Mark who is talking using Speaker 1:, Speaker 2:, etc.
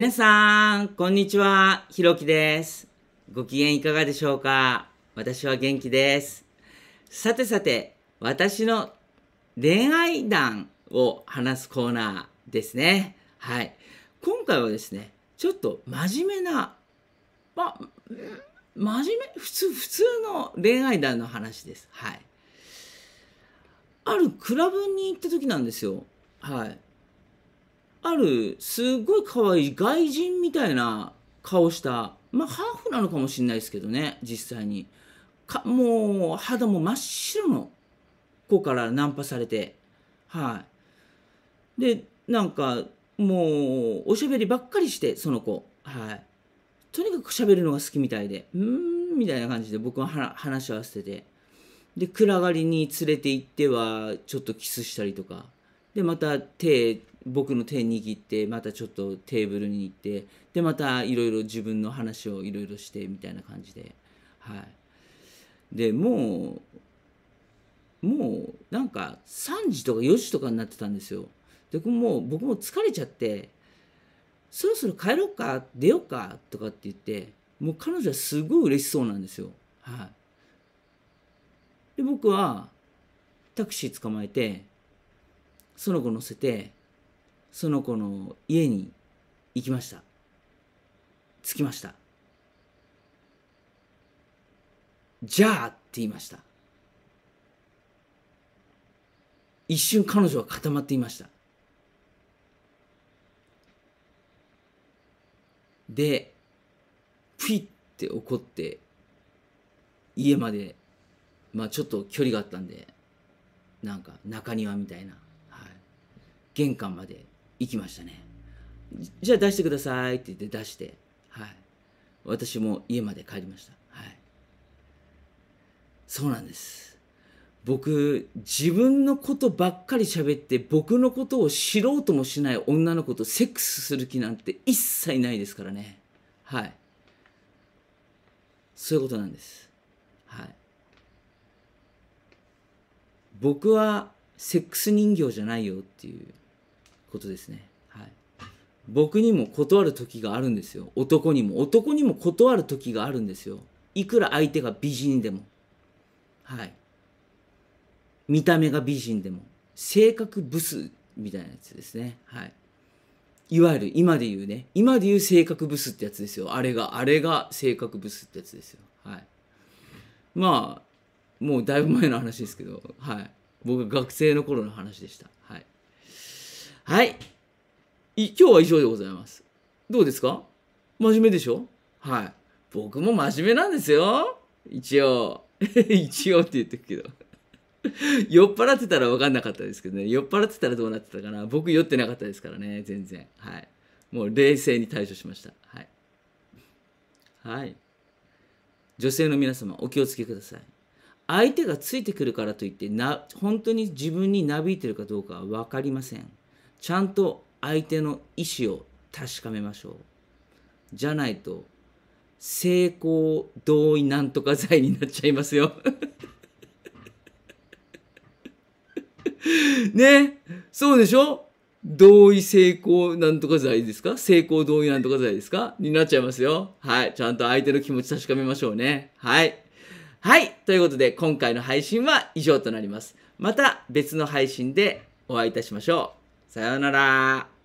Speaker 1: 皆さん、こんにちは。ひろきです。ご機嫌いかがでしょうか？私は元気です。さてさて、私の恋愛談を話すコーナーですね。はい。今回はですね、ちょっと真面目な、ま、真面目、普通、普通の恋愛談の話です。はい。あるクラブに行った時なんですよ。はい。あるすごい可愛い外人みたいな顔したまあハーフなのかもしれないですけどね実際に。かもう肌も真っ白の子からナンパされて。はい。でなんかもうおしゃべりばっかりしてその子。はい。とにかくしゃべるのが好きみたいで。うーんみたいな感じで僕はは話し合わせてて。で暗がりに連れて行ってはちょっとキスしたりとか。でまた手僕の手握ってまたちょっとテーブルに行ってでまたいろいろ自分の話をいろいろしてみたいな感じで。はい。でもうもうなんか3時とか4時とかになってたんですよ。でもう僕も疲れちゃってそろそろ帰ろうか出ようかとかって言ってもう彼女はすごい嬉しそうなんですよ。はい。で僕はタクシー捕まえてその子乗せてその子の家に行きました。着きました。じゃあって言いました。一瞬彼女は固まっていました。でプイって怒って家までまあちょっと距離があったんでなんか中庭みたいな、玄関まで行きましたね。じゃあ出してくださいって言って出して、はい、私も家まで帰りました、はい、そうなんです。僕自分のことばっかり喋って僕のことを知ろうともしない女の子とセックスする気なんて一切ないですからね。はい。そういうことなんです。はい。僕はセックス人形じゃないよっていうことですね。はい。僕にも断る時があるんですよ。男にも。男にも断る時があるんですよ。いくら相手が美人でも。はい。見た目が美人でも。性格ブスみたいなやつですね。はい。いわゆる今で言うね。今で言う性格ブスってやつですよ。あれが、あれが性格ブスってやつですよ。はい。まあ、もうだいぶ前の話ですけど、はい。僕が学生の頃の話でした。はい。はい。今日は以上でございます。どうですか？真面目でしょ？はい。僕も真面目なんですよ。一応。一応って言ってるけど。酔っ払ってたら分かんなかったですけどね。酔っ払ってたらどうなってたかな。僕酔ってなかったですからね。全然。はい。もう冷静に対処しました。はい。はい。女性の皆様、お気をつけください。相手がついてくるからといってな本当に自分になびいてるかどうかは分かりませんちゃんと相手の意思を確かめましょう。じゃないと性交同意なんとか罪になっちゃいますよ。ね？そうでしょ？同意性交なんとか罪ですか？性交同意なんとか罪ですか？になっちゃいますよ。はい。ちゃんと相手の気持ち確かめましょうね。はい。はい。ということで、今回の配信は以上となります。また別の配信でお会いいたしましょう。さようなら。